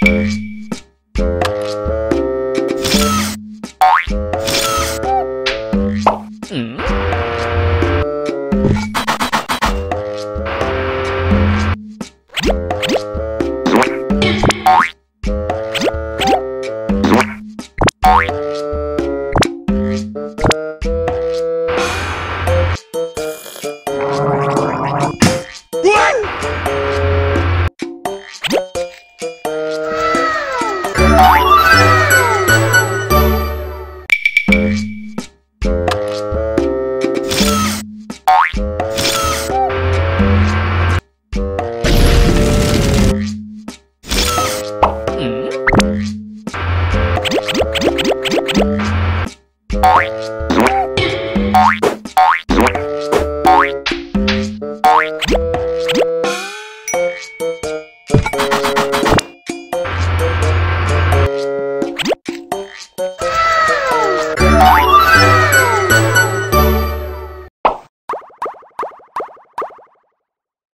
Bye. Bye.